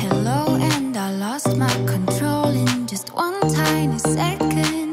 Hello and I lost my control in just one tiny second.